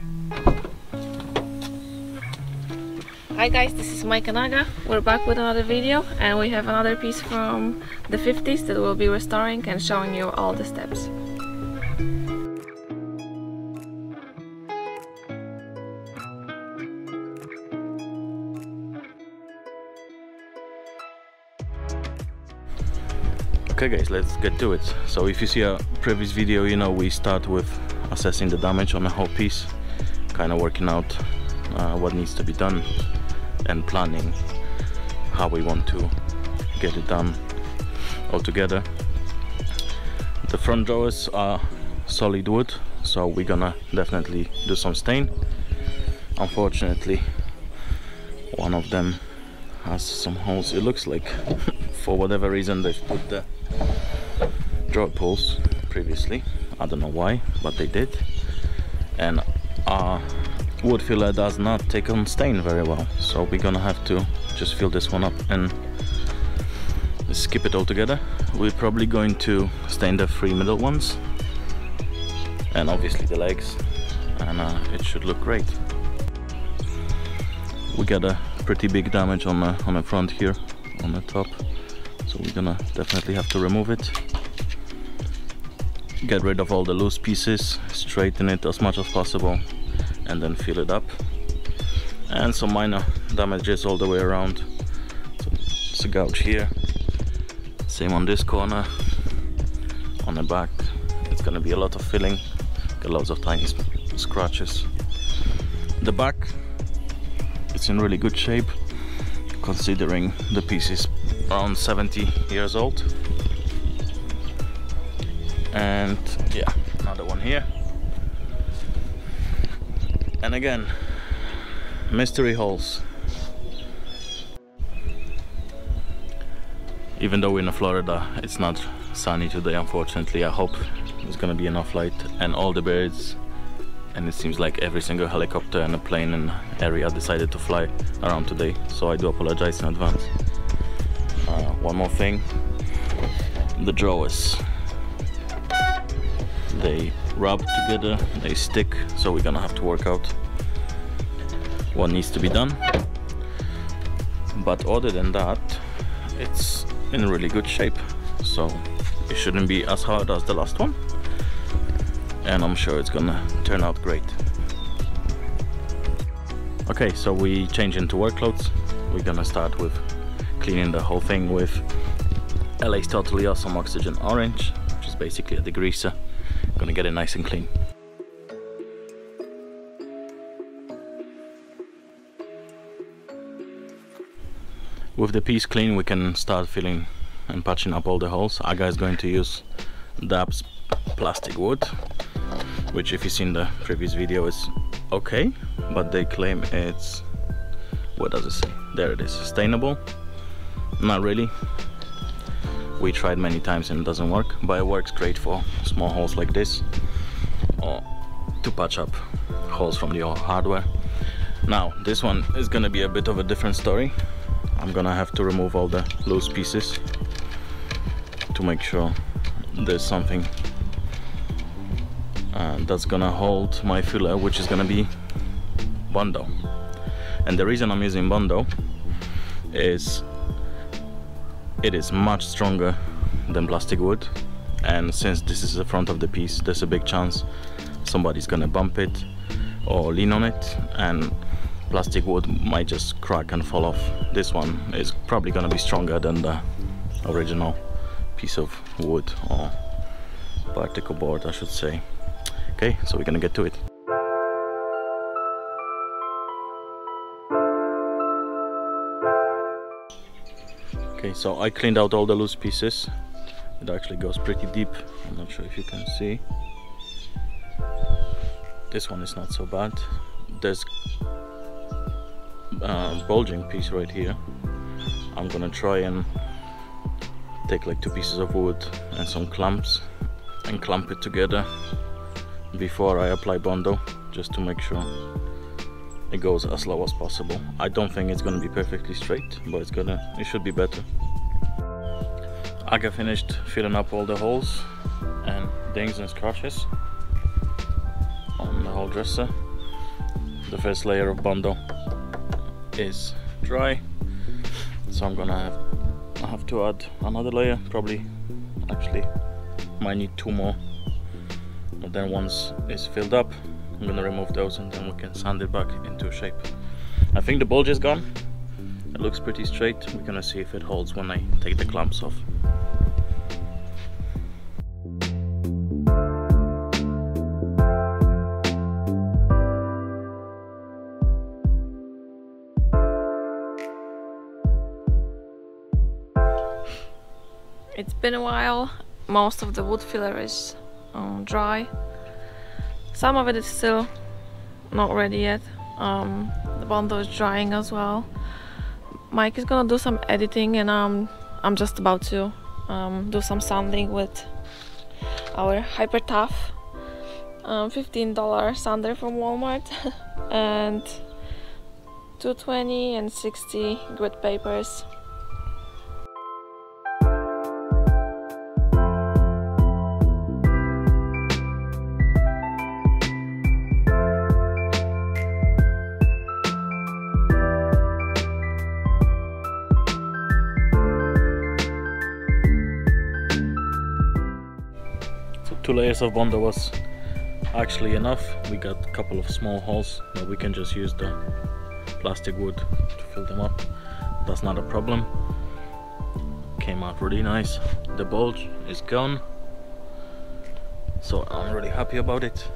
Hi guys, this is Mike Naga. We're back with another video and we have another piece from the 50s that we'll be restoring and showing you all the steps. Okay guys, let's get to it. So if you see a previous video, you know we start with assessing the damage on the whole piece, kind of working out uh, what needs to be done and planning how we want to get it done all together. The front drawers are solid wood, so we're gonna definitely do some stain. Unfortunately, one of them has some holes. It looks like for whatever reason they've put the drawer pulls previously. I don't know why, but they did. And our wood filler does not take on stain very well. So we're gonna have to just fill this one up and skip it all together. We're probably going to stain the three middle ones and obviously the legs and uh, it should look great. We got a pretty big damage on the, on the front here on the top so we're gonna definitely have to remove it get rid of all the loose pieces straighten it as much as possible and then fill it up. And some minor damages all the way around. So it's a gouge here. Same on this corner. On the back it's gonna be a lot of filling. Got lots of tiny scratches. The back it's in really good shape considering the piece is around 70 years old. And yeah another one here and again mystery holes. Even though we're in Florida it's not sunny today unfortunately. I hope there's gonna be enough light and all the birds. And it seems like every single helicopter and a plane in area decided to fly around today. So I do apologize in advance. Uh, one more thing. The drawers. They rub together. They stick so we're gonna have to work out what needs to be done. But other than that it's in really good shape. So it shouldn't be as hard as the last one. And I'm sure it's gonna turn out great. Okay so we change into work clothes. We're gonna start with cleaning the whole thing with LA's Totally Awesome Oxygen Orange which is basically a degreaser gonna get it nice and clean. With the piece clean we can start filling and patching up all the holes. Aga is going to use DAP's plastic wood which if you've seen the previous video is okay but they claim it's what does it say? There it is. Sustainable? Not really we tried many times and it doesn't work but it works great for small holes like this or to patch up holes from the hardware. Now this one is gonna be a bit of a different story. I'm gonna have to remove all the loose pieces to make sure there's something uh, that's gonna hold my filler which is gonna be Bondo and the reason I'm using Bondo is it is much stronger than plastic wood and since this is the front of the piece there's a big chance somebody's gonna bump it or lean on it and plastic wood might just crack and fall off. This one is probably gonna be stronger than the original piece of wood or particle board I should say. Okay, so we're gonna get to it. Okay, so I cleaned out all the loose pieces. It actually goes pretty deep. I'm not sure if you can see. This one is not so bad. There's uh, bulging piece right here I'm gonna try and take like two pieces of wood and some clamps and clamp it together before I apply Bondo just to make sure it goes as low as possible. I don't think it's gonna be perfectly straight but it's gonna it should be better. I got finished filling up all the holes and dings and scratches on the whole dresser. The first layer of Bondo is dry so I'm gonna have I have to add another layer probably actually might need two more but then once it's filled up I'm gonna remove those and then we can sand it back into shape I think the bulge is gone it looks pretty straight we're gonna see if it holds when I take the clamps off It's been a while. Most of the wood filler is um, dry. Some of it is still not ready yet. Um, the Bondo is drying as well. Mike is gonna do some editing and um, I'm just about to um, do some sanding with our Hyper Tough um, $15 sander from Walmart and 220 and 60 grit papers. Two layers of Bondo was actually enough. We got a couple of small holes, but we can just use the plastic wood to fill them up. That's not a problem. Came out really nice. The bulge is gone. So I'm really happy about it.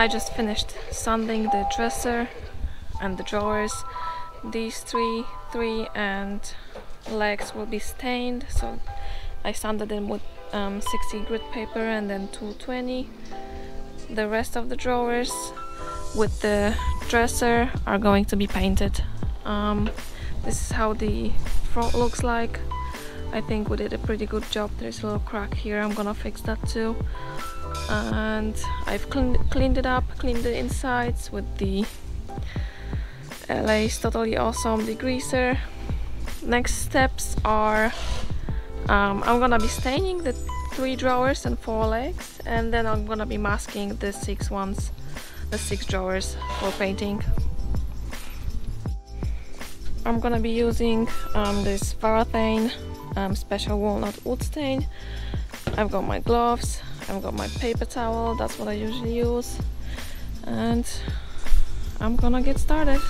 I just finished sanding the dresser and the drawers. These three, three and legs will be stained, so I sanded them with um, 60 grit paper and then 220. The rest of the drawers with the dresser are going to be painted. Um, this is how the front looks like. I think we did a pretty good job. There's a little crack here, I'm gonna fix that too and I've cleaned, cleaned it up, cleaned the insides with the LA's Totally Awesome degreaser. Next steps are um, I'm gonna be staining the three drawers and four legs and then I'm gonna be masking the six ones, the six drawers for painting. I'm gonna be using um, this Varathane um, special walnut wood stain. I've got my gloves, I've got my paper towel, that's what I usually use. And I'm gonna get started.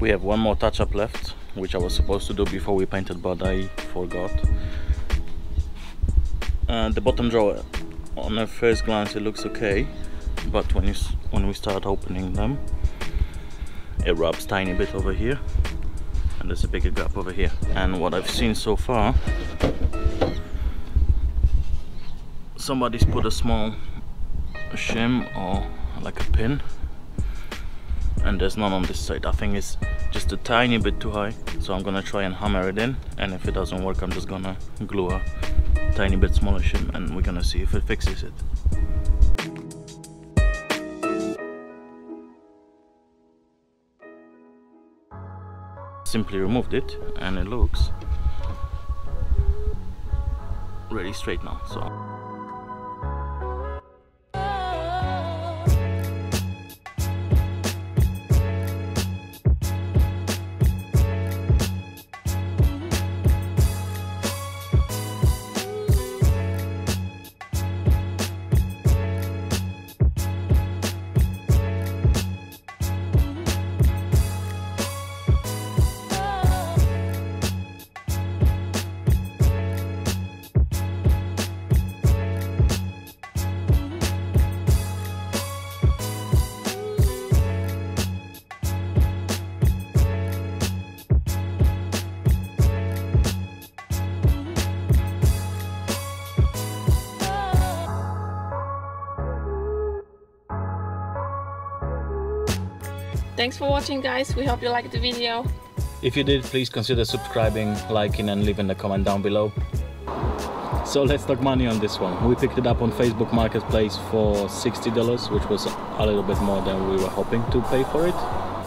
We have one more touch up left which I was supposed to do before we painted but I forgot. Uh, the bottom drawer on a first glance it looks okay but when you when we start opening them it rubs tiny bit over here and there's a bigger gap over here. And what I've seen so far somebody's put a small shim or like a pin and there's none on this side. I think it's just a tiny bit too high so I'm gonna try and hammer it in and if it doesn't work I'm just gonna glue a tiny bit smaller shim and we're gonna see if it fixes it. Simply removed it and it looks really straight now so Thanks for watching guys, we hope you liked the video. If you did, please consider subscribing, liking and leaving a comment down below. So let's talk money on this one. We picked it up on Facebook Marketplace for $60, which was a little bit more than we were hoping to pay for it.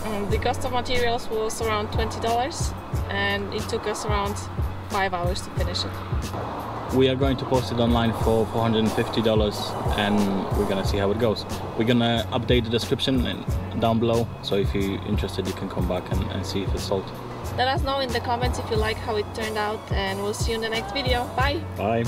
Um, the cost of materials was around $20 and it took us around 5 hours to finish it. We are going to post it online for $450 and we're gonna see how it goes. We're gonna update the description down below so if you're interested you can come back and, and see if it's sold. Let us know in the comments if you like how it turned out and we'll see you in the next video. Bye! Bye!